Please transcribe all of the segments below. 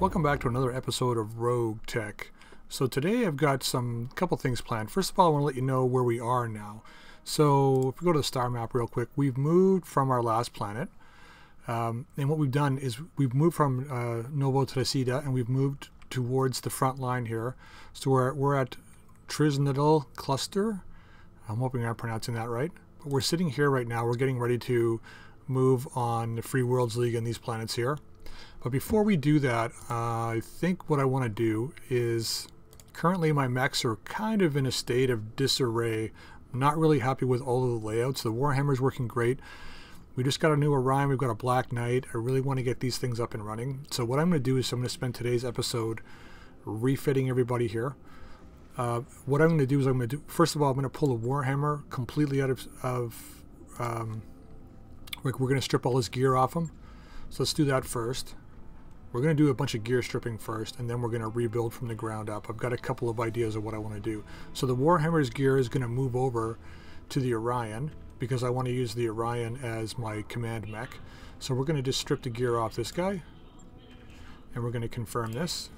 Welcome back to another episode of Rogue Tech. So today I've got some couple things planned. First of all, I want to let you know where we are now. So if we go to the star map real quick, we've moved from our last planet. Um, and what we've done is we've moved from uh, Novo Tresida and we've moved towards the front line here. So we're, we're at Trisnadal Cluster. I'm hoping I'm pronouncing that right. But we're sitting here right now. We're getting ready to move on the Free Worlds League and these planets here. But before we do that, uh, I think what I want to do is currently my mechs are kind of in a state of disarray. Not really happy with all of the layouts. The Warhammer's working great. We just got a new Orion, we've got a Black Knight. I really want to get these things up and running. So what I'm going to do is I'm going to spend today's episode refitting everybody here. Uh, what I'm going to do is I'm going to do, first of all, I'm going to pull the Warhammer completely out of, of um, we're going to strip all his gear off him. So let's do that first. We're going to do a bunch of gear stripping first, and then we're going to rebuild from the ground up. I've got a couple of ideas of what I want to do. So the Warhammer's gear is going to move over to the Orion, because I want to use the Orion as my command mech. So we're going to just strip the gear off this guy, and we're going to confirm this.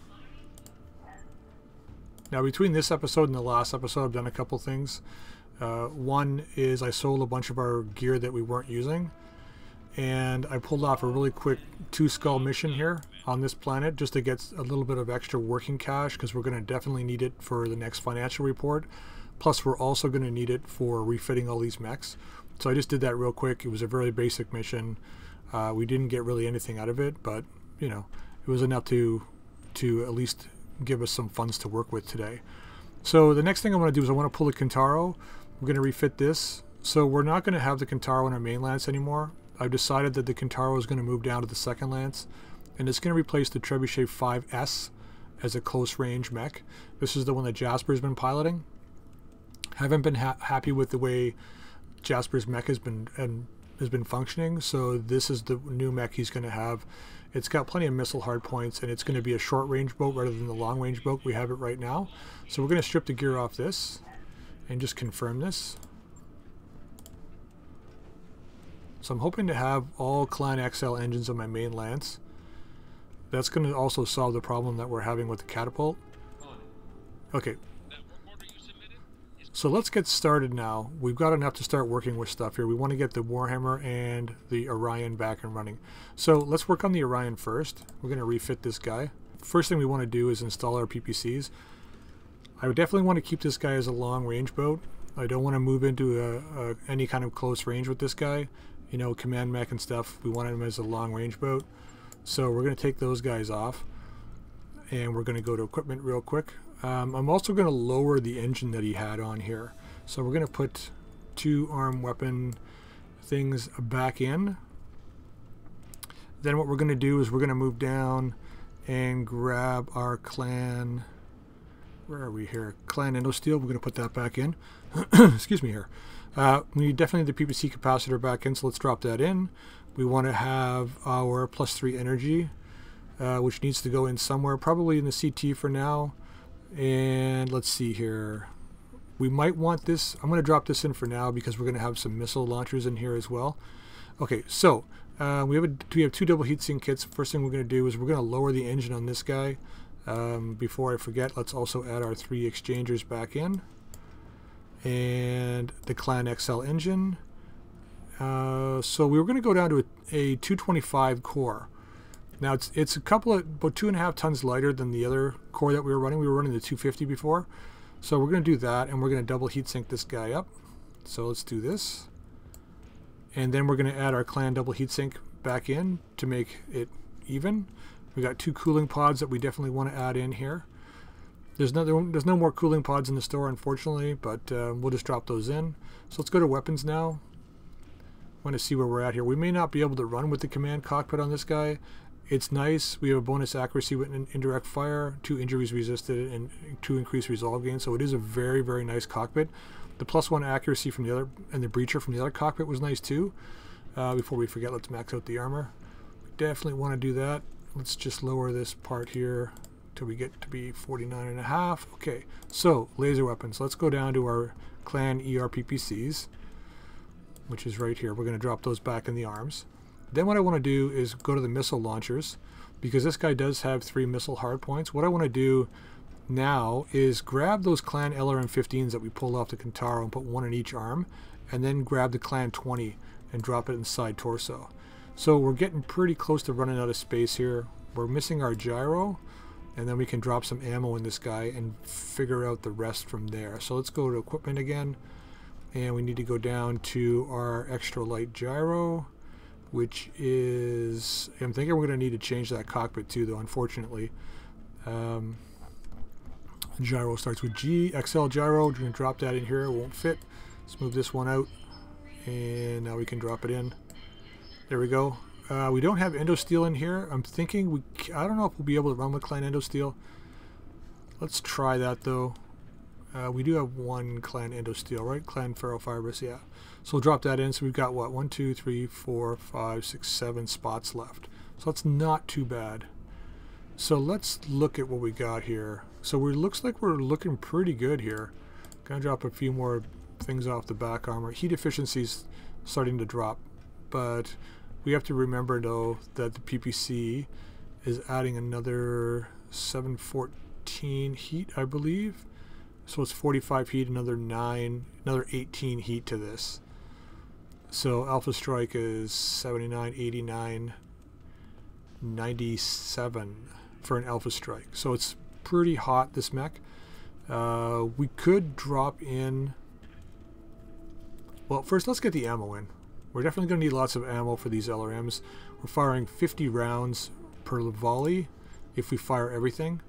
Now between this episode and the last episode, I've done a couple things. Uh, one is I sold a bunch of our gear that we weren't using and I pulled off a really quick two skull mission here on this planet just to get a little bit of extra working cash because we're going to definitely need it for the next financial report. Plus, we're also going to need it for refitting all these mechs. So I just did that real quick. It was a very basic mission. Uh, we didn't get really anything out of it, but you know, it was enough to to at least give us some funds to work with today. So the next thing I want to do is I want to pull the Kintaro. We're going to refit this. So we're not going to have the Kintaro in our main lance anymore. I've decided that the Kintaro is going to move down to the second lance, and it's going to replace the Trebuchet 5S as a close range mech. This is the one that Jasper's been piloting. Haven't been ha happy with the way Jasper's mech has been and has been functioning, so this is the new mech he's going to have. It's got plenty of missile hardpoints, and it's going to be a short range boat rather than the long range boat we have it right now. So we're going to strip the gear off this and just confirm this. So I'm hoping to have all Clan XL engines on my main lance. That's going to also solve the problem that we're having with the catapult. Okay. So let's get started now. We've got enough to start working with stuff here. We want to get the Warhammer and the Orion back and running. So let's work on the Orion first. We're going to refit this guy. First thing we want to do is install our PPCs. I would definitely want to keep this guy as a long range boat. I don't want to move into a, a, any kind of close range with this guy you know, command mech and stuff. We wanted him as a long range boat. So we're going to take those guys off and we're going to go to equipment real quick. Um, I'm also going to lower the engine that he had on here. So we're going to put two arm weapon things back in. Then what we're going to do is we're going to move down and grab our clan where are we here? Clan Endosteel. We're going to put that back in. Excuse me here. Uh, we definitely need definitely the PPC capacitor back in, so let's drop that in. We want to have our plus 3 energy, uh, which needs to go in somewhere, probably in the CT for now. And let's see here. We might want this. I'm going to drop this in for now because we're going to have some missile launchers in here as well. Okay, so uh, we have a, we have two double heatsink kits. First thing we're going to do is we're going to lower the engine on this guy. Um, before I forget, let's also add our three exchangers back in and the Clan XL engine. Uh, so we were going to go down to a, a, 225 core. Now it's it's a couple of about two and a half tons lighter than the other core that we were running. We were running the 250 before, so we're going to do that, and we're going to double heatsink this guy up. So let's do this, and then we're going to add our clan double heatsink back in to make it even. We got two cooling pods that we definitely want to add in here. There's no there's no more cooling pods in the store, unfortunately, but uh, we'll just drop those in. So let's go to weapons now. I want to see where we're at here. We may not be able to run with the command cockpit on this guy. It's nice. We have a bonus accuracy with an indirect fire, two injuries resisted, and two increased resolve gain. So it is a very, very nice cockpit. The plus one accuracy from the other and the breacher from the other cockpit was nice too. Uh, before we forget, let's max out the armor. We definitely want to do that. Let's just lower this part here till we get to be 49 and a half. Okay, so laser weapons. Let's go down to our clan ERPPCs, which is right here. We're going to drop those back in the arms. Then what I want to do is go to the missile launchers. because this guy does have three missile hardpoints. What I want to do now is grab those Clan LRM-15s that we pulled off the Kintaro and put one in each arm, and then grab the Clan 20 and drop it inside torso. So we're getting pretty close to running out of space here. We're missing our gyro, and then we can drop some ammo in this guy and figure out the rest from there. So let's go to equipment again, and we need to go down to our extra light gyro which is I'm thinking we're going to need to change that cockpit too though unfortunately. Um, gyro starts with G XL gyro. We're going to drop that in here. It won't fit. Let's move this one out. And now we can drop it in. There we go uh, we don't have Endosteel in here I'm thinking we I don't know if we'll be able to run with Clan Endosteel let's try that though uh, we do have one Clan Endosteel right Clan Ferrofibrous yeah so we'll drop that in. So we've got what? One, two, three, four, five, six, seven spots left. So that's not too bad. So let's look at what we got here. So it looks like we're looking pretty good here. Gonna drop a few more things off the back armor. Heat efficiency's starting to drop, but we have to remember though that the PPC is adding another 714 heat, I believe. So it's 45 heat, another 9, another 18 heat to this. So Alpha Strike is 79, 89, 97 for an Alpha Strike. So it's pretty hot, this mech. Uh, we could drop in... Well, first let's get the ammo in. We're definitely going to need lots of ammo for these LRMs. We're firing 50 rounds per volley if we fire everything.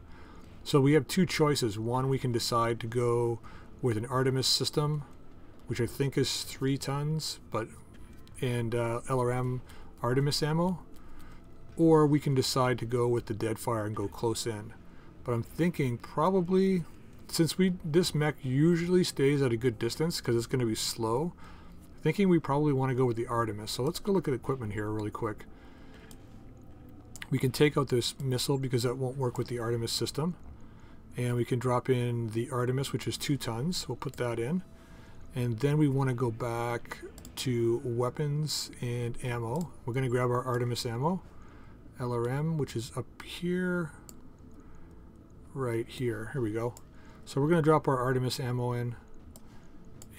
So we have two choices. One, we can decide to go with an Artemis system which I think is three tons, but and uh, LRM Artemis ammo, or we can decide to go with the Deadfire and go close in. But I'm thinking probably since we this mech usually stays at a good distance because it's going to be slow, thinking we probably want to go with the Artemis. So let's go look at equipment here really quick. We can take out this missile because that won't work with the Artemis system. And we can drop in the Artemis, which is two tons. We'll put that in. And then we want to go back to weapons and ammo. We're going to grab our Artemis ammo, LRM, which is up here, right here. Here we go. So we're going to drop our Artemis ammo in.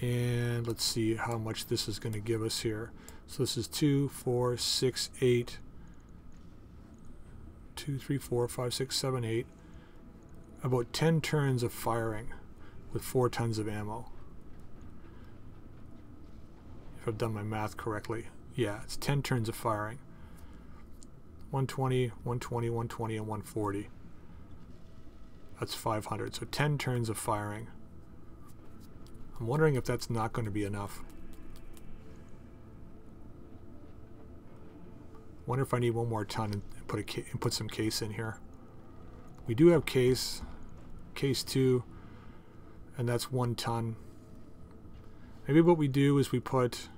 And let's see how much this is going to give us here. So this is 2, 4, 6, 8, 2, 3, 4, 5, 6, 7, 8. About 10 turns of firing with 4 tons of ammo. If I've done my math correctly. Yeah, it's 10 turns of firing. 120, 120, 120, and 140. That's 500. So 10 turns of firing. I'm wondering if that's not going to be enough. Wonder if I need one more ton and put a and put some case in here. We do have case, case two, and that's one ton. Maybe what we do is we put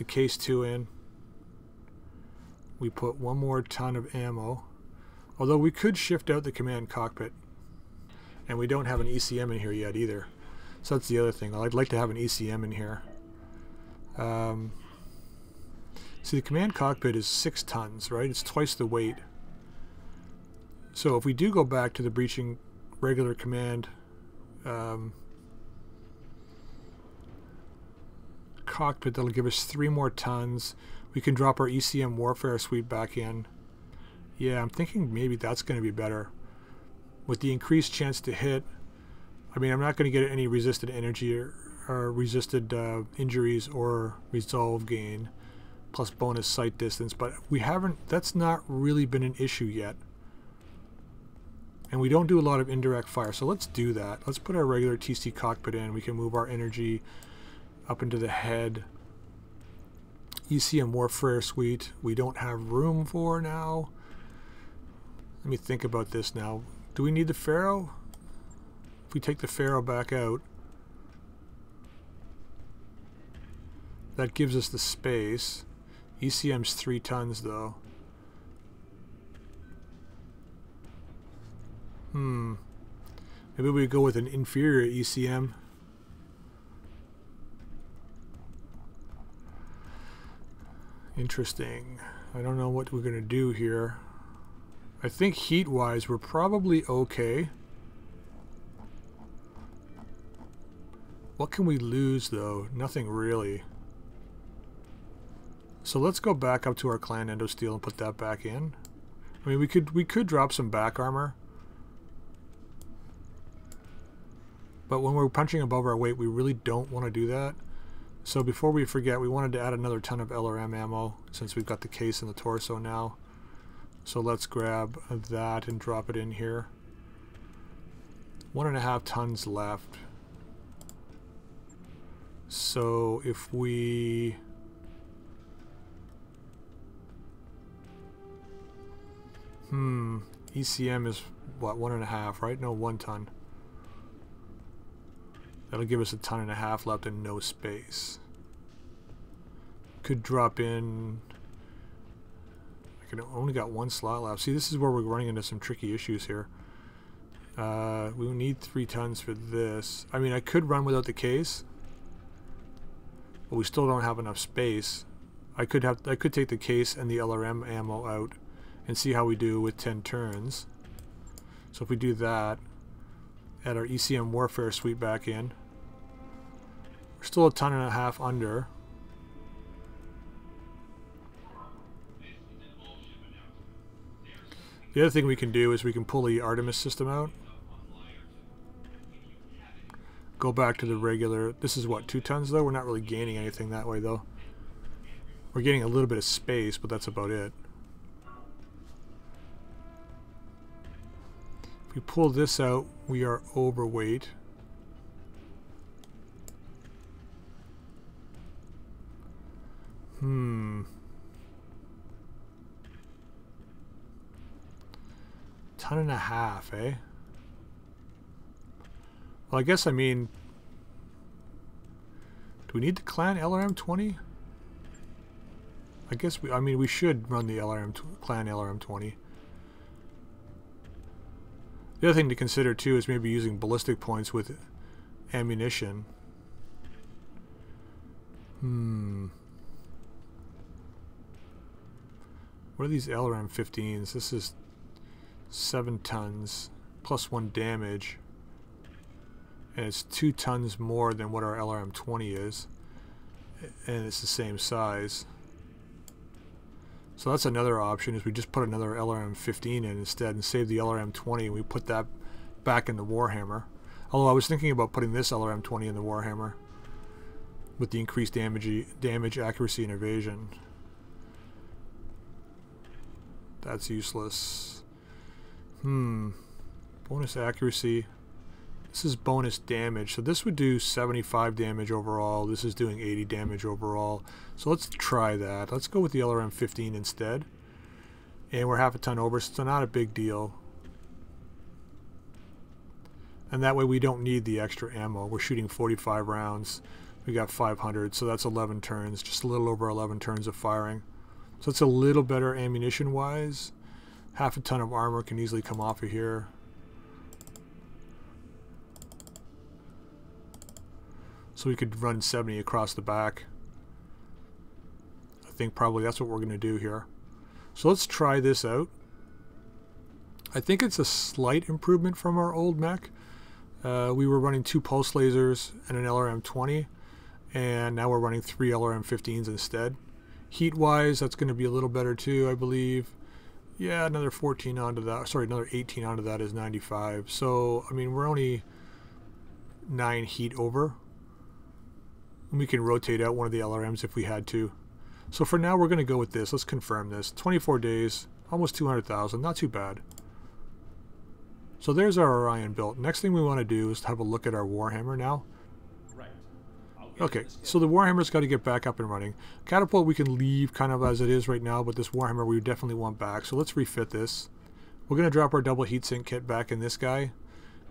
the case 2 in. We put one more ton of ammo. Although we could shift out the command cockpit. And we don't have an ECM in here yet either. So that's the other thing. I'd like to have an ECM in here. Um, see, the command cockpit is 6 tons, right? It's twice the weight. So if we do go back to the breaching regular command um, cockpit that'll give us three more tons. We can drop our ECM warfare suite back in. Yeah, I'm thinking maybe that's going to be better. With the increased chance to hit, I mean, I'm not going to get any resisted energy or, or resisted uh, injuries or resolve gain, plus bonus sight distance, but we haven't, that's not really been an issue yet. And we don't do a lot of indirect fire, so let's do that. Let's put our regular TC cockpit in. We can move our energy up into the head. ECM Warfare Suite we don't have room for now. Let me think about this now. Do we need the ferro? If we take the ferro back out, that gives us the space. ECM's three tons though. Hmm. Maybe we go with an inferior ECM. Interesting. I don't know what we're going to do here. I think heat-wise we're probably okay. What can we lose though? Nothing really. So let's go back up to our clan endosteel and put that back in. I mean we could we could drop some back armor. But when we're punching above our weight we really don't want to do that. So before we forget, we wanted to add another ton of LRM ammo since we've got the case and the torso now. So let's grab that and drop it in here. One and a half tons left. So if we... Hmm, ECM is what, one and a half, right? No, one ton. That'll give us a ton and a half left and no space. Could drop in... Can only got one slot left. See, this is where we're running into some tricky issues here. Uh, we need three tons for this. I mean, I could run without the case, but we still don't have enough space. I could have I could take the case and the LRM ammo out and see how we do with 10 turns. So if we do that, add our ECM Warfare suite back in. We're still a ton and a half under. The other thing we can do is we can pull the Artemis system out. Go back to the regular, this is what, two tons though? We're not really gaining anything that way though. We're getting a little bit of space, but that's about it. If we pull this out, we are overweight. Hmm. Ton and a half, eh? Well, I guess, I mean... Do we need the clan LRM 20? I guess, we, I mean, we should run the LRM clan LRM 20. The other thing to consider, too, is maybe using ballistic points with ammunition. Hmm... What are these LRM 15s? This is 7 tons plus 1 damage. And it's 2 tons more than what our LRM 20 is. And it's the same size. So that's another option is we just put another LRM 15 in instead and save the LRM 20 and we put that back in the Warhammer. Although I was thinking about putting this LRM 20 in the Warhammer with the increased damage, damage accuracy, and evasion. That's useless. Hmm. Bonus accuracy. This is bonus damage. So this would do 75 damage overall. This is doing 80 damage overall. So let's try that. Let's go with the LRM 15 instead. And we're half a ton over, so not a big deal. And that way we don't need the extra ammo. We're shooting 45 rounds. We got 500, so that's 11 turns. Just a little over 11 turns of firing. So it's a little better ammunition wise. Half a ton of armor can easily come off of here. So we could run 70 across the back. I think probably that's what we're going to do here. So let's try this out. I think it's a slight improvement from our old mech. Uh, we were running two pulse lasers and an LRM-20 and now we're running three LRM-15s instead. Heat wise, that's going to be a little better too, I believe. Yeah, another 14 onto that. Sorry, another 18 onto that is 95. So, I mean, we're only 9 heat over. And we can rotate out one of the LRMs if we had to. So for now, we're going to go with this. Let's confirm this. 24 days, almost 200,000. Not too bad. So there's our Orion built. Next thing we want to do is have a look at our Warhammer now. Okay, so the Warhammer's got to get back up and running. Catapult we can leave kind of as it is right now, but this Warhammer we definitely want back. So let's refit this. We're going to drop our double heatsink kit back in this guy.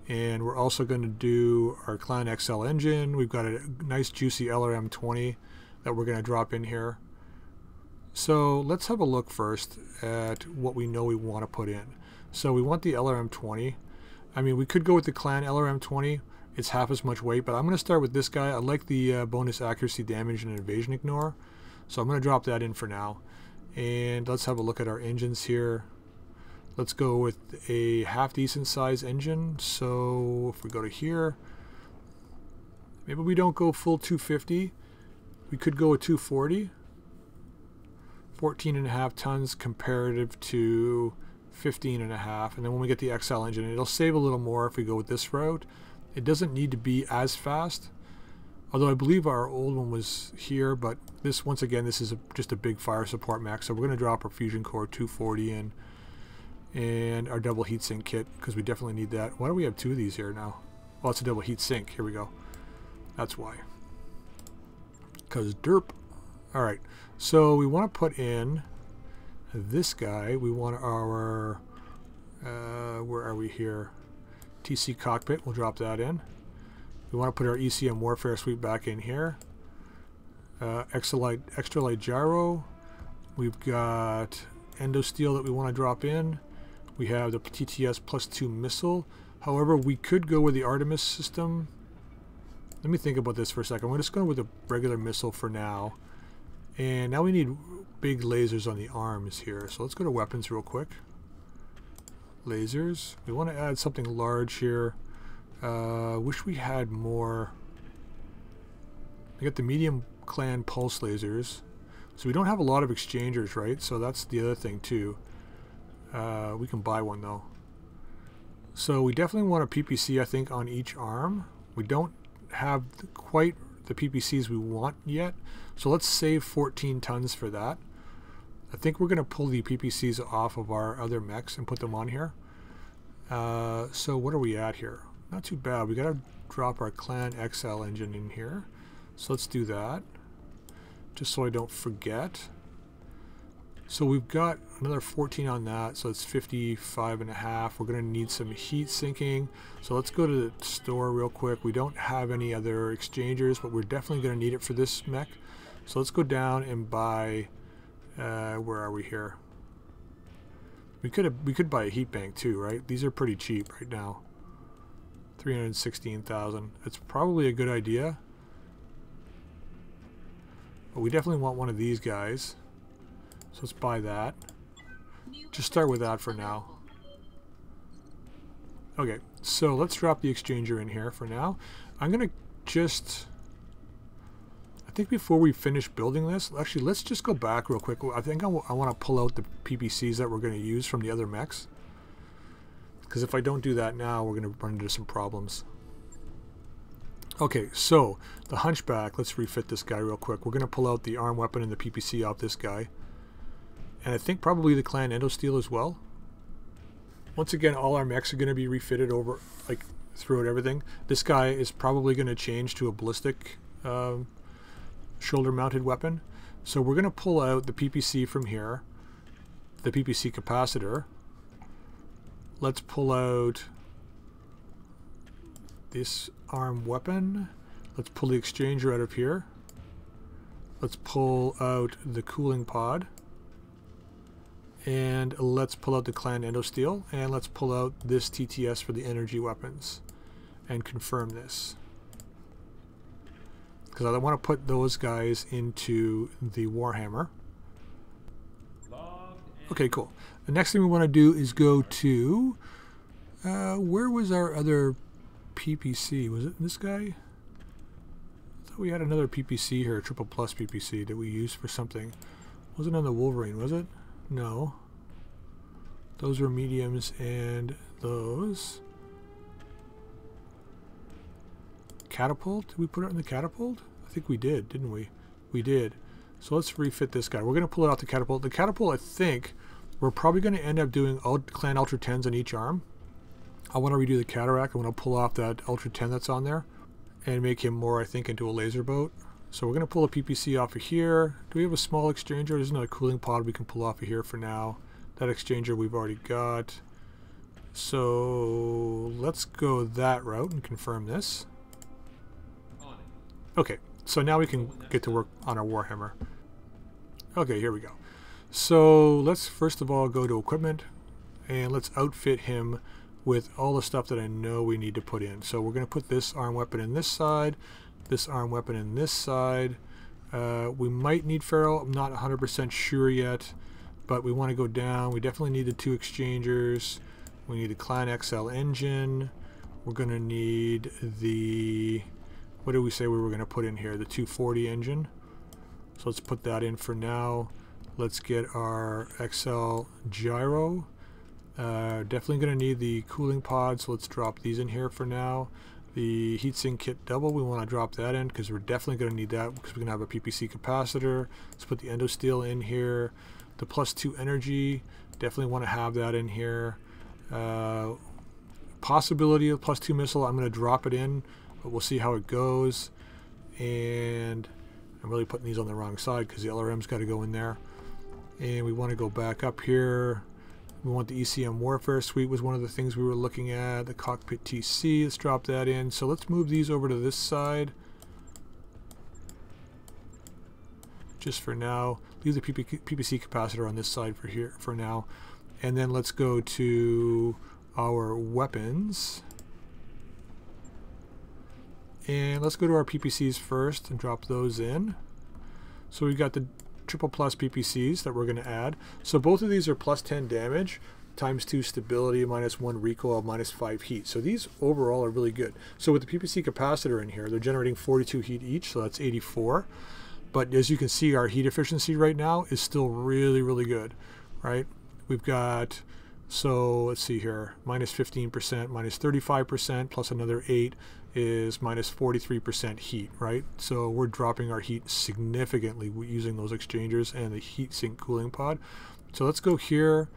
And we're also going to do our Clan XL engine. We've got a nice juicy LRM-20 that we're going to drop in here. So let's have a look first at what we know we want to put in. So we want the LRM-20. I mean, we could go with the Clan LRM-20 it's half as much weight, but I'm going to start with this guy. I like the uh, bonus accuracy, damage, and evasion ignore. So I'm going to drop that in for now. And let's have a look at our engines here. Let's go with a half decent size engine. So if we go to here, maybe we don't go full 250. We could go with 240. 14 and a half tons comparative to 15 and a half. And then when we get the XL engine, it'll save a little more if we go with this route. It doesn't need to be as fast. Although I believe our old one was here, but this, once again, this is a, just a big fire support max, So we're going to drop our Fusion Core 240 in and our double heatsink kit because we definitely need that. Why do we have two of these here now? Well, it's a double heat sink. Here we go. That's why. Because derp. All right. So we want to put in this guy. We want our, uh, where are we here? TC cockpit. We'll drop that in. We want to put our ECM warfare suite back in here. Uh, extra light, extra light gyro. We've got endo steel that we want to drop in. We have the TTS plus two missile. However, we could go with the Artemis system. Let me think about this for a second. We're just going with a regular missile for now. And now we need big lasers on the arms here. So let's go to weapons real quick. Lasers. We want to add something large here. Uh, wish we had more. We got the medium clan pulse lasers. So we don't have a lot of exchangers, right? So that's the other thing too. Uh, we can buy one though. So we definitely want a PPC, I think, on each arm. We don't have quite the PPCs we want yet. So let's save 14 tons for that. I think we're going to pull the PPCs off of our other mechs and put them on here. Uh, so what are we at here? Not too bad. We got to drop our Clan XL engine in here. So let's do that. Just so I don't forget. So we've got another 14 on that, so it's 55 and a half. We're going to need some heat sinking. So let's go to the store real quick. We don't have any other exchangers, but we're definitely going to need it for this mech. So let's go down and buy, uh, where are we here? We could have, we could buy a heat bank too, right? These are pretty cheap right now. 316,000. It's probably a good idea. But we definitely want one of these guys. So let's buy that. Just start with that for now. Okay, so let's drop the exchanger in here for now. I'm going to just... I think before we finish building this, actually let's just go back real quick. I think I, I want to pull out the PPCs that we're going to use from the other mechs. Because if I don't do that now, we're going to run into some problems. Okay, so the Hunchback, let's refit this guy real quick. We're going to pull out the arm weapon and the PPC off this guy. And I think probably the Clan Endosteel as well. Once again, all our mechs are going to be refitted over, like, throughout everything. This guy is probably going to change to a ballistic um, shoulder-mounted weapon. So we're going to pull out the PPC from here, the PPC capacitor. Let's pull out this arm weapon. Let's pull the exchanger out of here. Let's pull out the cooling pod and let's pull out the clan endosteel and let's pull out this TTS for the energy weapons and confirm this because I want to put those guys into the Warhammer okay cool the next thing we want to do is go to uh, where was our other PPC was it this guy I thought we had another PPC here triple plus PPC that we used for something wasn't on the Wolverine was it no. Those were mediums and those. Catapult? Did we put it in the catapult? I think we did, didn't we? We did. So let's refit this guy. We're going to pull it out the catapult. The catapult, I think, we're probably going to end up doing Clan Ultra 10s on each arm. I want to redo the cataract. I want to pull off that Ultra 10 that's on there and make him more, I think, into a laser boat. So we're going to pull a PPC off of here. Do we have a small exchanger? There's another cooling pod we can pull off of here for now. That exchanger we've already got. So let's go that route and confirm this. Okay, so now we can get to work on our Warhammer. Okay, here we go. So let's first of all go to equipment and let's outfit him with all the stuff that I know we need to put in. So we're going to put this arm weapon in this side, this arm weapon in this side. Uh, we might need ferro. I'm not 100% sure yet, but we want to go down. We definitely need the two exchangers. We need the Clan XL engine. We're going to need the, what did we say we were going to put in here? The 240 engine. So let's put that in for now. Let's get our XL gyro. Uh, definitely going to need the cooling pod, so let's drop these in here for now. The heatsink kit double, we want to drop that in because we're definitely going to need that because we're going to have a PPC capacitor. Let's put the endosteel in here. The plus two energy, definitely want to have that in here. Uh, possibility of plus two missile, I'm going to drop it in, but we'll see how it goes. And I'm really putting these on the wrong side because the LRM's got to go in there. And we want to go back up here. We want the ECM Warfare Suite was one of the things we were looking at. The Cockpit TC, let's drop that in. So let's move these over to this side. Just for now. Leave the PPC capacitor on this side for here for now. And then let's go to our weapons. And let's go to our PPCs first and drop those in. So we've got the triple plus PPCs that we're going to add. So both of these are plus 10 damage, times 2 stability, minus 1 recoil, minus 5 heat. So these overall are really good. So with the PPC capacitor in here, they're generating 42 heat each, so that's 84. But as you can see, our heat efficiency right now is still really, really good, right? We've got, so let's see here, minus 15%, minus 35%, plus another 8 is minus 43% heat, right? So we're dropping our heat significantly using those exchangers and the heat sink cooling pod. So let's go here.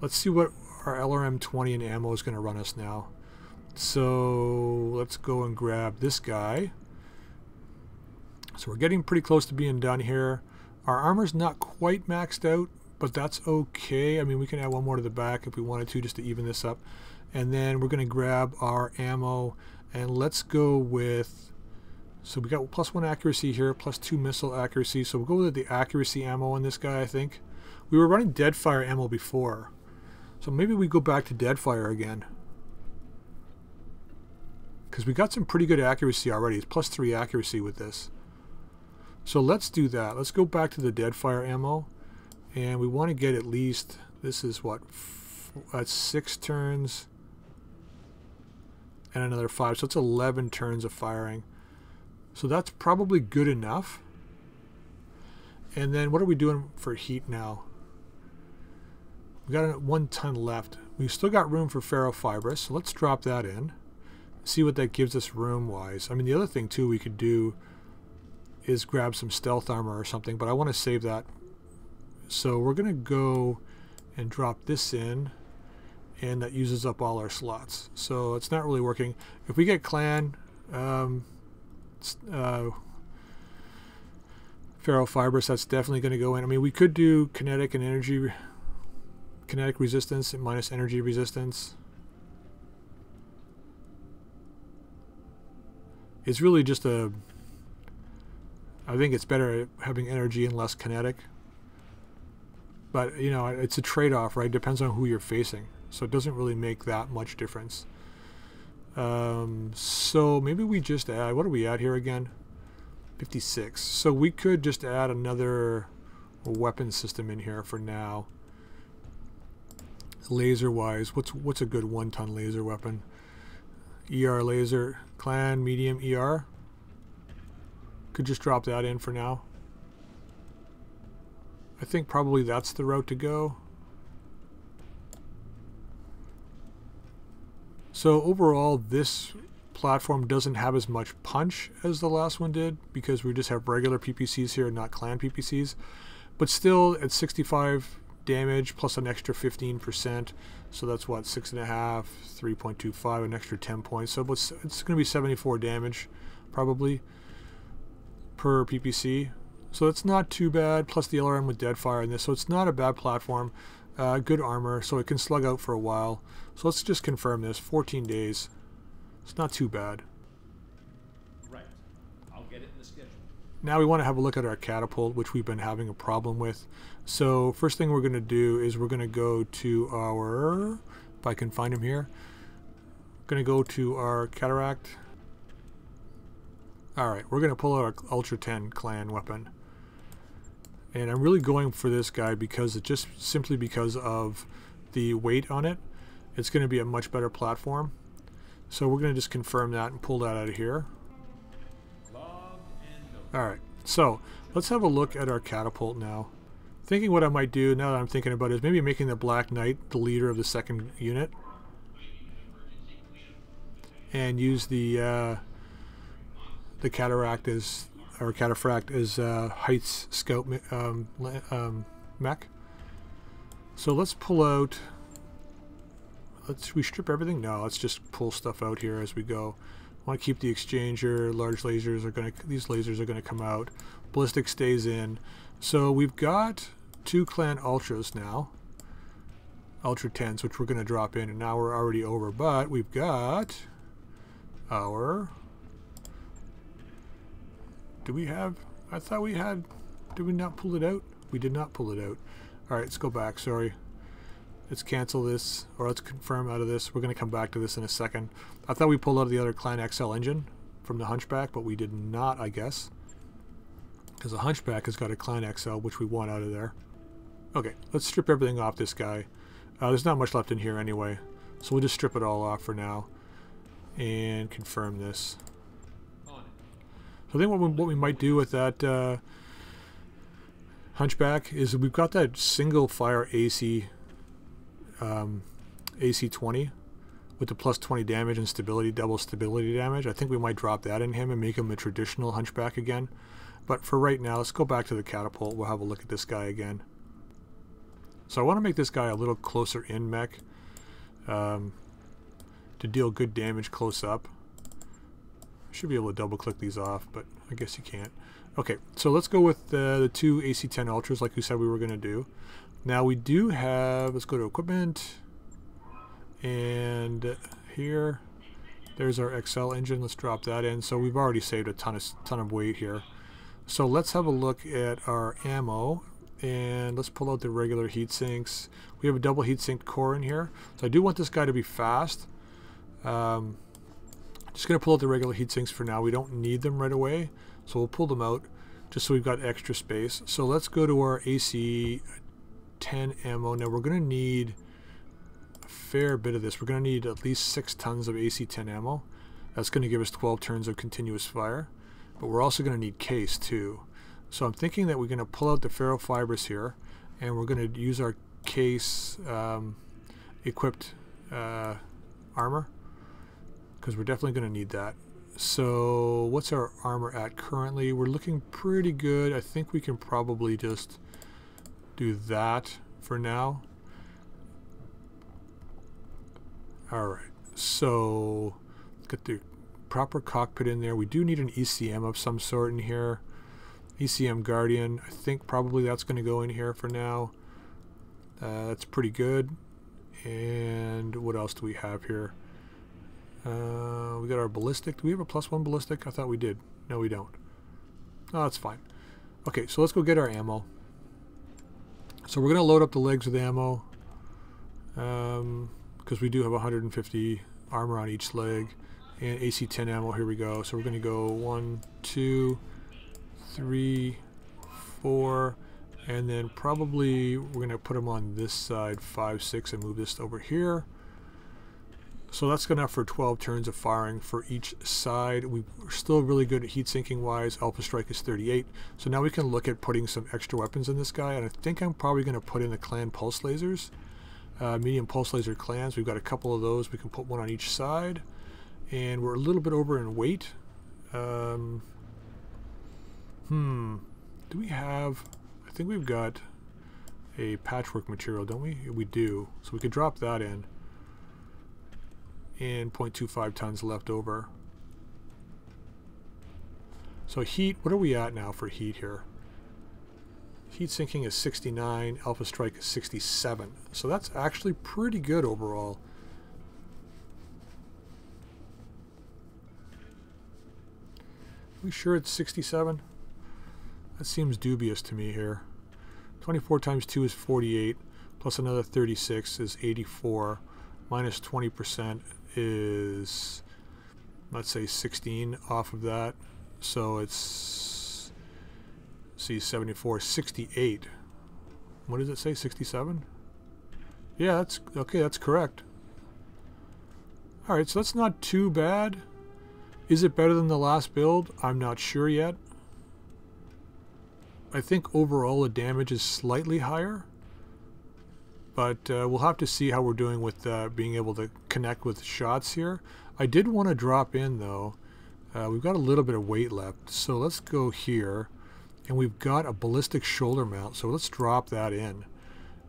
Let's see what our LRM-20 and ammo is going to run us now. So let's go and grab this guy. So we're getting pretty close to being done here. Our armor's not quite maxed out, but that's okay. I mean, we can add one more to the back if we wanted to just to even this up. And then we're going to grab our ammo and let's go with, so we got plus one accuracy here, plus two missile accuracy. So we'll go with the accuracy ammo on this guy, I think. We were running Deadfire ammo before. So maybe we go back to Deadfire again. Because we got some pretty good accuracy already. It's plus three accuracy with this. So let's do that. Let's go back to the Deadfire ammo. And we want to get at least, this is what, that's six turns and another 5. So it's 11 turns of firing. So that's probably good enough. And then what are we doing for heat now? We got one ton left. We've still got room for ferrofibrous, so let's drop that in. See what that gives us room-wise. I mean, the other thing, too, we could do is grab some stealth armor or something, but I want to save that. So we're going to go and drop this in and that uses up all our slots. So it's not really working. If we get clan, um, uh, ferrofibrous, that's definitely going to go in. I mean, we could do kinetic and energy, kinetic resistance and minus energy resistance. It's really just a, I think it's better having energy and less kinetic. But, you know, it's a trade-off, right? Depends on who you're facing. So it doesn't really make that much difference. Um, so maybe we just add, what are we at here again? 56. So we could just add another weapon system in here for now. Laser wise, what's what's a good one ton laser weapon? ER laser, clan, medium, ER. Could just drop that in for now. I think probably that's the route to go. So overall, this platform doesn't have as much punch as the last one did because we just have regular PPCs here, not clan PPCs. But still, at 65 damage plus an extra 15%, so that's what, 6.5, 3.25, an extra 10 points. So it's, it's going to be 74 damage, probably, per PPC. So it's not too bad, plus the LRM with Deadfire in this, so it's not a bad platform. Uh, good armor, so it can slug out for a while. So let's just confirm this. 14 days. It's not too bad. Right. I'll get it in the schedule. Now we want to have a look at our catapult, which we've been having a problem with. So first thing we're going to do is we're going to go to our, if I can find him here, going to go to our cataract. Alright, we're going to pull out our Ultra 10 clan weapon. And I'm really going for this guy because it just simply because of the weight on it. It's going to be a much better platform. So we're going to just confirm that and pull that out of here. Alright, so let's have a look at our catapult now. Thinking what I might do now that I'm thinking about is maybe making the Black Knight the leader of the second unit. And use the uh, the cataract as or cataphract is uh, Heights scout um, um, mech. So let's pull out. Let's we strip everything? No, let's just pull stuff out here as we go. I want to keep the exchanger. Large lasers are going to. These lasers are going to come out. Ballistic stays in. So we've got two clan ultras now. Ultra 10s, which we're going to drop in, and now we're already over. But we've got our do we have... I thought we had... Did we not pull it out? We did not pull it out. Alright, let's go back. Sorry. Let's cancel this, or let's confirm out of this. We're going to come back to this in a second. I thought we pulled out the other Clan XL engine from the Hunchback, but we did not, I guess. Because the Hunchback has got a Clan XL, which we want out of there. Okay, let's strip everything off this guy. Uh, there's not much left in here anyway, so we'll just strip it all off for now and confirm this. So I think what we, what we might do with that uh, Hunchback is we've got that single fire AC um, AC 20 with the plus 20 damage and stability, double stability damage. I think we might drop that in him and make him a traditional Hunchback again. But for right now, let's go back to the catapult. We'll have a look at this guy again. So I want to make this guy a little closer in mech um, to deal good damage close up. Should be able to double click these off, but I guess you can't. Okay, so let's go with uh, the two AC-10 Ultras like we said we were going to do. Now we do have, let's go to equipment, and here, there's our XL engine. Let's drop that in. So we've already saved a ton of, ton of weight here. So let's have a look at our ammo and let's pull out the regular heat sinks. We have a double heat sink core in here. So I do want this guy to be fast. Um, just going to pull out the regular heat sinks for now. We don't need them right away, so we'll pull them out just so we've got extra space. So let's go to our AC 10 ammo. Now we're going to need a fair bit of this. We're going to need at least 6 tons of AC 10 ammo. That's going to give us 12 turns of continuous fire. But we're also going to need case too. So I'm thinking that we're going to pull out the ferrofibers here and we're going to use our case um, equipped uh, armor because we're definitely going to need that. So what's our armor at currently? We're looking pretty good. I think we can probably just do that for now. Alright, so get the proper cockpit in there. We do need an ECM of some sort in here. ECM Guardian. I think probably that's going to go in here for now. Uh, that's pretty good. And what else do we have here? Uh, we got our ballistic. Do we have a plus one ballistic? I thought we did. No, we don't. Oh, that's fine. Okay, so let's go get our ammo. So we're going to load up the legs with ammo. Because um, we do have 150 armor on each leg. And AC-10 ammo, here we go. So we're going to go one, two, three, four, and then probably we're going to put them on this side, five, six, and move this over here. So that's good enough for 12 turns of firing for each side. We're still really good at heat sinking wise. Alpha Strike is 38. So now we can look at putting some extra weapons in this guy. And I think I'm probably going to put in the clan pulse lasers. Uh, medium pulse laser clans. We've got a couple of those. We can put one on each side. And we're a little bit over in weight. Um, hmm. Do we have... I think we've got a patchwork material, don't we? We do. So we could drop that in and 0.25 tons left over. So heat, what are we at now for heat here? Heat sinking is 69, alpha strike is 67. So that's actually pretty good overall. Are we sure it's 67? That seems dubious to me here. 24 times 2 is 48, plus another 36 is 84, minus 20% is, let's say 16 off of that. So it's see 74, 68. What does it say? 67? Yeah, that's okay. That's correct. All right, so that's not too bad. Is it better than the last build? I'm not sure yet. I think overall the damage is slightly higher. But uh, we'll have to see how we're doing with uh, being able to connect with shots here. I did want to drop in though. Uh, we've got a little bit of weight left. So let's go here. And we've got a ballistic shoulder mount. So let's drop that in.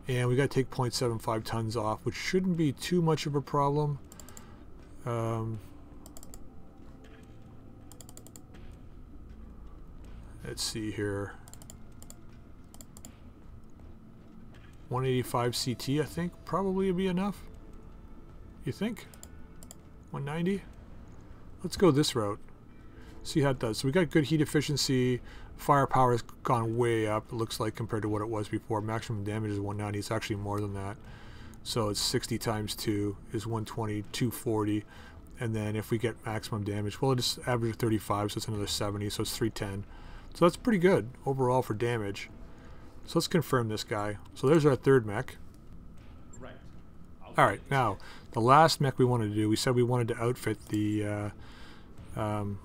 And we got to take 0.75 tons off, which shouldn't be too much of a problem. Um, let's see here. 185 CT, I think, probably would be enough. You think? 190? Let's go this route. See how it does. So we got good heat efficiency. Firepower has gone way up, it looks like, compared to what it was before. Maximum damage is 190. It's actually more than that. So it's 60 times 2 is 120, 240. And then if we get maximum damage, well, it is average 35, so it's another 70, so it's 310. So that's pretty good overall for damage. So let's confirm this guy. So there's our third mech. Right. All right, now the last mech we wanted to do, we said we wanted to outfit the uh, um,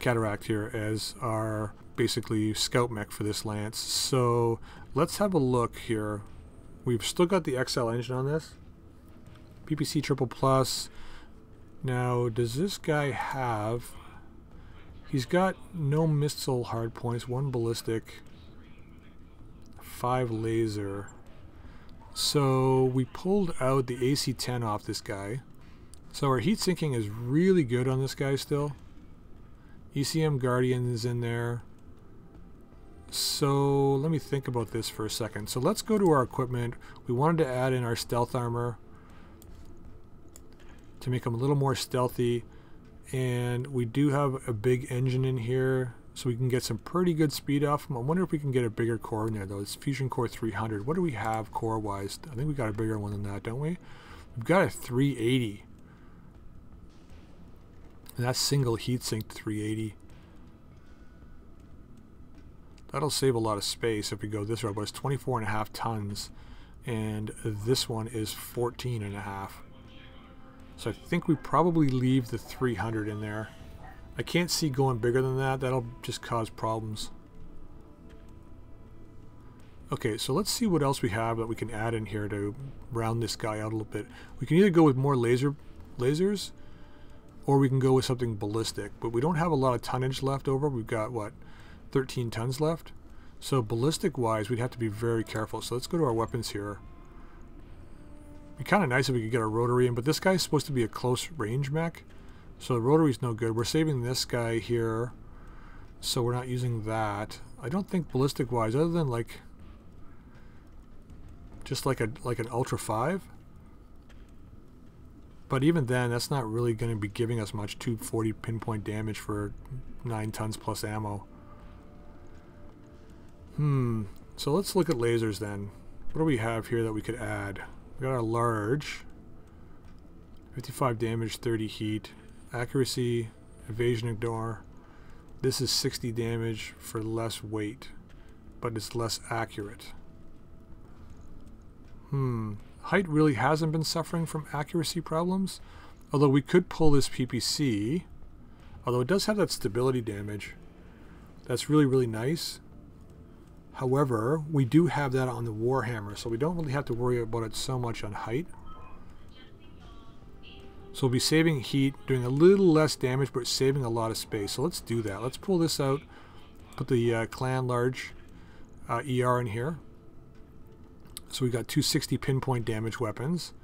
Cataphract here as our basically scout mech for this lance. So let's have a look here. We've still got the XL engine on this. PPC triple plus. Now, does this guy have... He's got no missile hard points, one ballistic, 5 laser. So we pulled out the AC-10 off this guy. So our heat sinking is really good on this guy still. ECM Guardian is in there. So let me think about this for a second. So let's go to our equipment. We wanted to add in our stealth armor to make him a little more stealthy. And we do have a big engine in here so we can get some pretty good speed off them. I wonder if we can get a bigger core in there though. It's Fusion Core 300. What do we have core wise? I think we got a bigger one than that, don't we? We've got a 380. And that's single heatsink 380. That'll save a lot of space if we go this route, but it's 24 and a half tons. And this one is 14 and a half. So I think we probably leave the 300 in there. I can't see going bigger than that. That'll just cause problems. Okay, so let's see what else we have that we can add in here to round this guy out a little bit. We can either go with more laser lasers, or we can go with something ballistic. But we don't have a lot of tonnage left over. We've got, what, 13 tons left? So ballistic-wise, we'd have to be very careful. So let's go to our weapons here. It'd Be kind of nice if we could get a rotary in, but this guy's supposed to be a close range mech. So the rotary's no good. We're saving this guy here, so we're not using that. I don't think ballistic-wise, other than like, just like a like an Ultra 5. But even then, that's not really going to be giving us much 240 pinpoint damage for 9 tons plus ammo. Hmm, so let's look at lasers then. What do we have here that we could add? We got our large. 55 damage, 30 heat. Accuracy, evasion ignore. This is 60 damage for less weight, but it's less accurate. Hmm. Height really hasn't been suffering from accuracy problems, although we could pull this PPC, although it does have that stability damage. That's really, really nice. However, we do have that on the Warhammer, so we don't really have to worry about it so much on height. So we'll be saving heat, doing a little less damage, but saving a lot of space. So let's do that. Let's pull this out, put the uh, Clan Large uh, ER in here. So we've got 260 pinpoint damage weapons.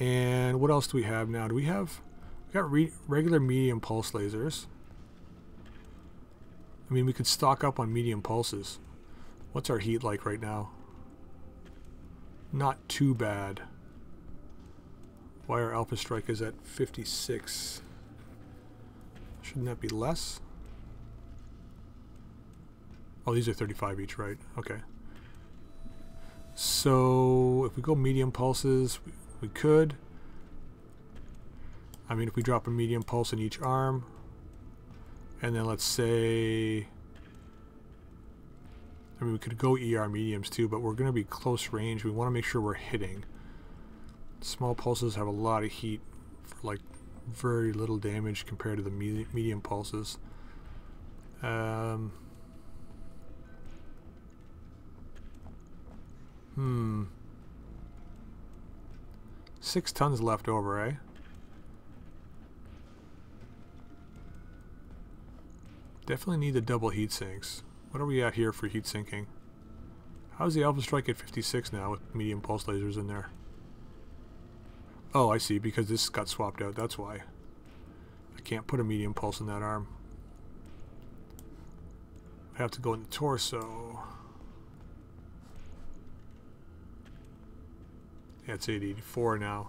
And what else do we have now? Do we have... We got re regular medium pulse lasers. I mean, we could stock up on medium pulses. What's our heat like right now? Not too bad. Why our Alpha Strike is at 56. Shouldn't that be less? Oh, these are 35 each, right? Okay. So, if we go medium pulses, we, we could. I mean, if we drop a medium pulse in each arm, And then let's say... I mean, we could go ER mediums too, but we're going to be close range. We want to make sure we're hitting. Small pulses have a lot of heat for like very little damage compared to the me medium pulses. Um, hmm. Six tons left over, eh? Definitely need the double heat sinks. What are we at here for heat sinking? How's the Alpha Strike at 56 now with medium pulse lasers in there? Oh, I see, because this got swapped out, that's why. I can't put a medium pulse in that arm. I have to go in the torso. That's it's 884 now.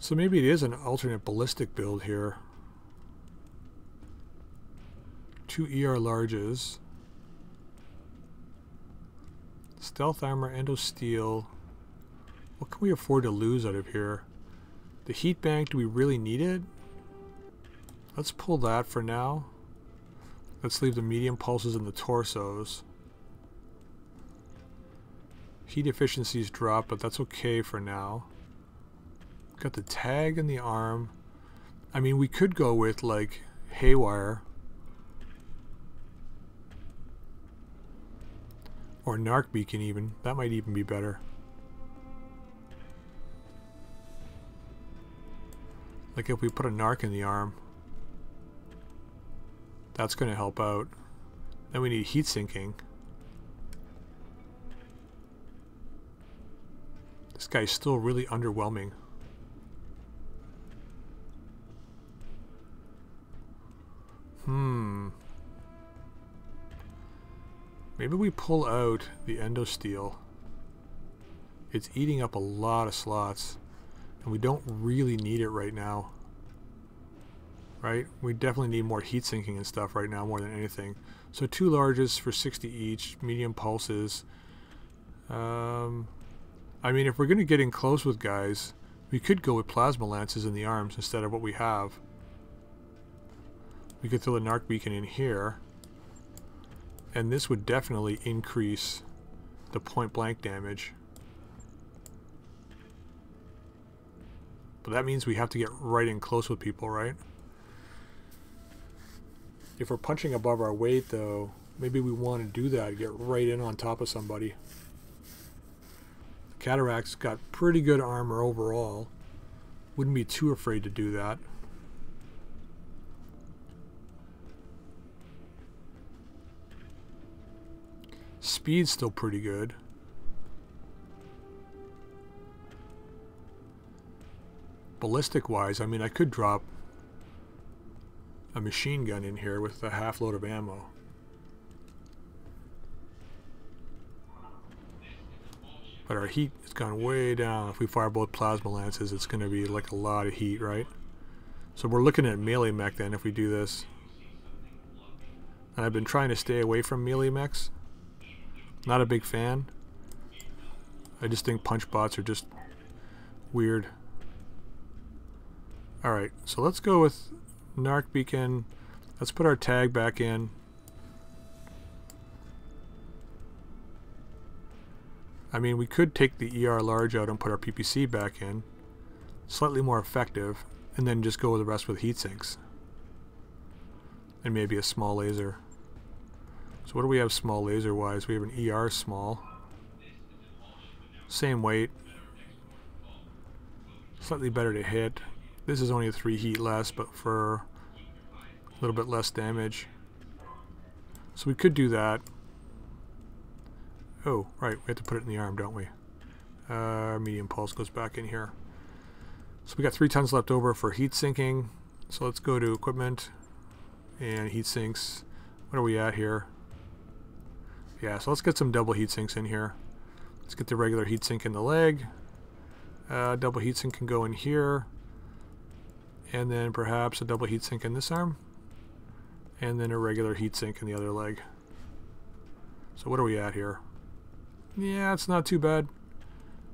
So maybe it is an alternate ballistic build here. Two ER larges. Stealth armor, endo steel. What can we afford to lose out of here? The heat bank, do we really need it? Let's pull that for now. Let's leave the medium pulses in the torsos. Heat efficiencies drop, but that's okay for now. Got the tag in the arm. I mean, we could go with, like, Haywire. Or Narc Beacon even. That might even be better. Like if we put a narc in the arm, that's going to help out. Then we need heat sinking. This guy's still really underwhelming. Hmm. Maybe we pull out the endosteel. It's eating up a lot of slots. And we don't really need it right now. Right? We definitely need more heat sinking and stuff right now more than anything. So two larges for 60 each, medium pulses. Um, I mean, if we're going to get in close with guys, we could go with plasma lances in the arms instead of what we have. We could throw the narc beacon in here. And this would definitely increase the point blank damage. But that means we have to get right in close with people, right? If we're punching above our weight, though, maybe we want to do that, get right in on top of somebody. Cataphract's got pretty good armor overall. Wouldn't be too afraid to do that. Speed's still pretty good. Ballistic wise, I mean, I could drop a machine gun in here with a half load of ammo. But our heat has gone way down. If we fire both plasma lances, it's going to be like a lot of heat, right? So we're looking at melee mech then if we do this. And I've been trying to stay away from melee mechs. Not a big fan. I just think punch bots are just weird. Alright, so let's go with Narc Beacon. Let's put our tag back in. I mean, we could take the ER large out and put our PPC back in. Slightly more effective. And then just go with the rest with heat sinks. And maybe a small laser. So what do we have small laser wise? We have an ER small. Same weight. Slightly better to hit. This is only a 3 heat less, but for a little bit less damage. So we could do that. Oh, right, we have to put it in the arm, don't we? Uh, medium pulse goes back in here. So we got 3 tons left over for heat sinking. So let's go to equipment and heat sinks. What are we at here? Yeah, so let's get some double heat sinks in here. Let's get the regular heat sink in the leg. Uh, double heat sink can go in here and then perhaps a double heatsink in this arm, and then a regular heatsink in the other leg. So what are we at here? Yeah, it's not too bad.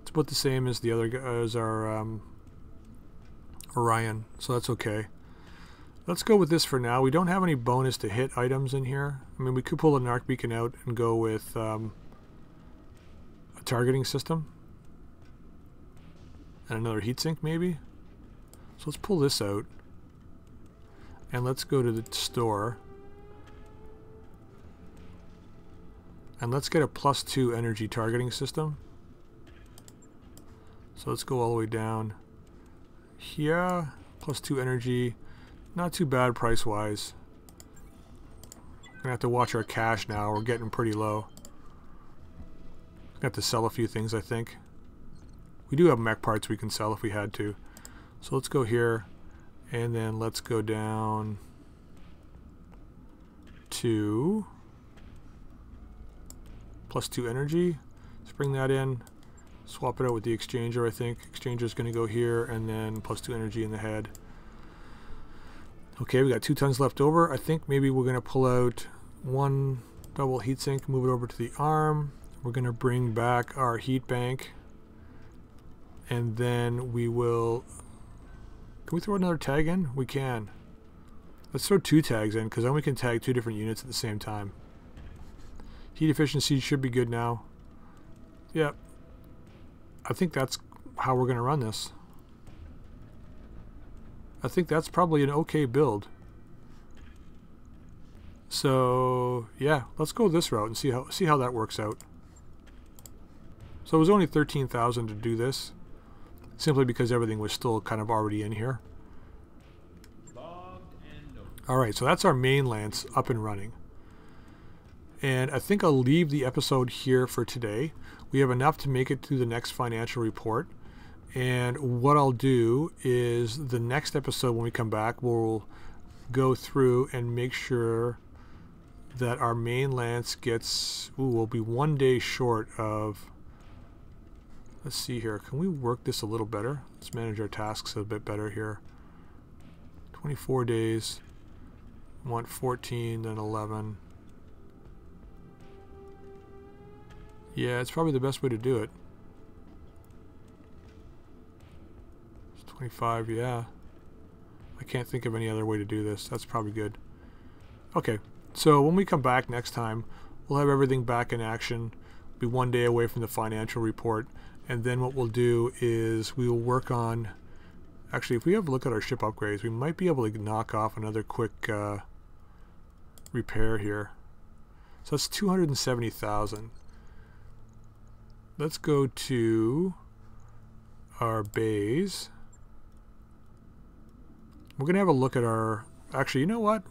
It's about the same as the other as our um, Orion, so that's okay. Let's go with this for now. We don't have any bonus to hit items in here. I mean, we could pull an arc beacon out and go with um, a targeting system. And another heatsink, maybe? So let's pull this out. And let's go to the store. And let's get a plus two energy targeting system. So let's go all the way down here. Plus two energy. Not too bad price-wise. Gonna have to watch our cash now. We're getting pretty low. Got to sell a few things, I think. We do have mech parts we can sell if we had to. So let's go here, and then let's go down to plus two energy. Let's bring that in. Swap it out with the exchanger, I think. Exchanger is going to go here, and then plus two energy in the head. Okay, we got two tons left over. I think maybe we're going to pull out one double heatsink, move it over to the arm. We're going to bring back our heat bank. And then we will... Can we throw another tag in? We can. Let's throw two tags in, because then we can tag two different units at the same time. Heat efficiency should be good now. Yep. I think that's how we're going to run this. I think that's probably an okay build. So yeah, let's go this route and see how see how that works out. So it was only 13,000 to do this, simply because everything was still kind of already in here. Alright, so that's our main lance up and running. And I think I'll leave the episode here for today. We have enough to make it to the next financial report. And what I'll do is the next episode when we come back, we'll go through and make sure that our main lance gets, ooh, we'll be one day short of, let's see here, can we work this a little better? Let's manage our tasks a bit better here. 24 days, want 14, then 11. Yeah, it's probably the best way to do it. It's 25, yeah. I can't think of any other way to do this. That's probably good. Okay, so when we come back next time, we'll have everything back in action. We'll Be one day away from the financial report. And then what we'll do is we will work on... Actually, if we have a look at our ship upgrades, we might be able to knock off another quick uh, repair here. So that's 270,000 let's go to our bays. We're going to have a look at our... Actually, you know what?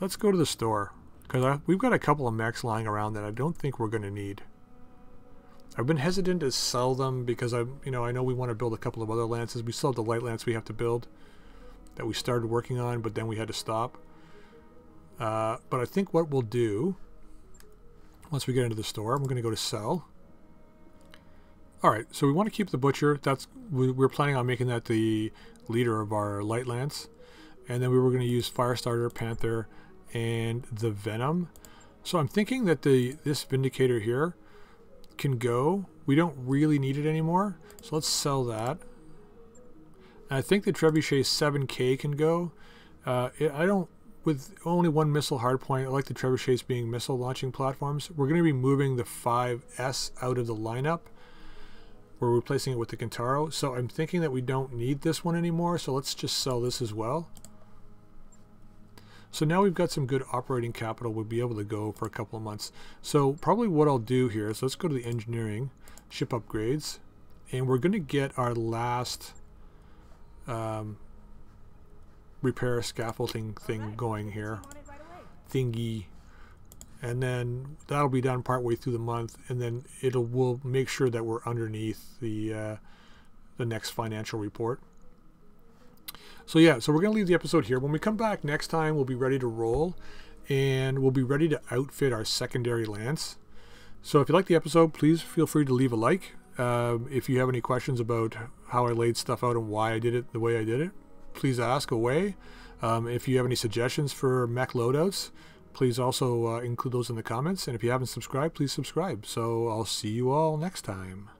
Let's go to the store. Because we've got a couple of mechs lying around that I don't think we're going to need. I've been hesitant to sell them because I, you know, I know we want to build a couple of other lances. We still have the light lance we have to build that we started working on, but then we had to stop. Uh, but I think what we'll do once we get into the store, I'm going to go to sell. All right, so we want to keep the Butcher. That's we, we're planning on making that the leader of our Light Lance. And then we were going to use Firestarter, Panther, and the Venom. So I'm thinking that the this Vindicator here can go. We don't really need it anymore. So let's sell that. And I think the Trebuchet 7K can go. Uh, it, I don't, with only one missile hardpoint, I like the Trebuchets being missile launching platforms. We're going to be moving the 5S out of the lineup we're replacing it with the Kintaro. So I'm thinking that we don't need this one anymore, so let's just sell this as well. So now we've got some good operating capital. We'll be able to go for a couple of months. So probably what I'll do here is let's go to the engineering, ship upgrades, and we're going to get our last um, repair scaffolding thing going here. Thingy and then that'll be done partway through the month and then it'll we'll make sure that we're underneath the uh, the next financial report so yeah so we're gonna leave the episode here when we come back next time we'll be ready to roll and we'll be ready to outfit our secondary lance so if you like the episode please feel free to leave a like um, if you have any questions about how I laid stuff out and why I did it the way I did it please ask away um, if you have any suggestions for mech loadouts please also uh, include those in the comments. And if you haven't subscribed, please subscribe. So I'll see you all next time.